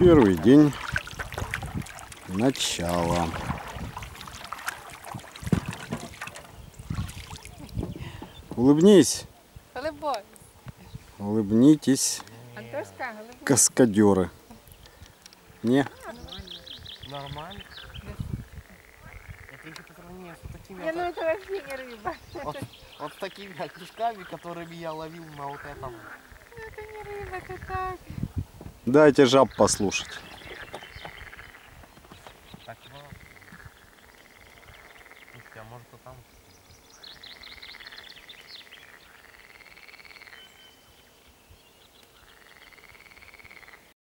Первый день начала. Улыбнись, улыбнитесь, Антошка, каскадеры. Не, Нормально. Это еще по сравнению с вот такими Я вот, ну это вообще не рыба. вот, вот такими окушками, которыми я ловил на вот этом. Ну это не рыба, это так. Дайте жаб послушать. Так было. Слушайте, а может и там